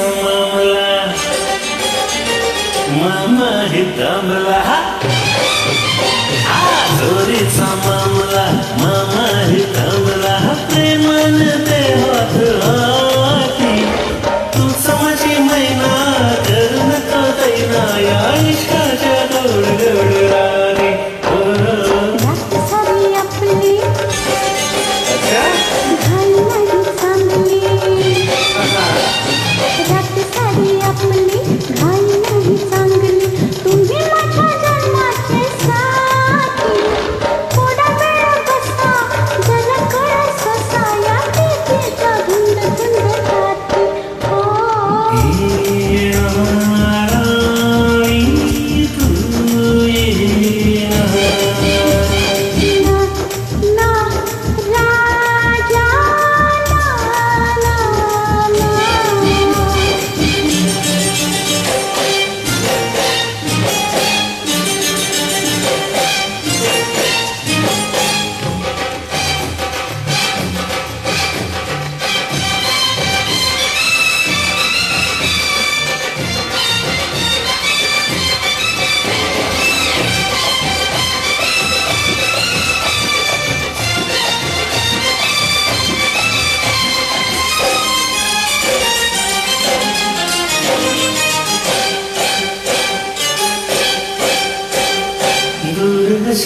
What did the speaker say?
मामला. मामा हे थांबला चोरीचा मामला. मामा हे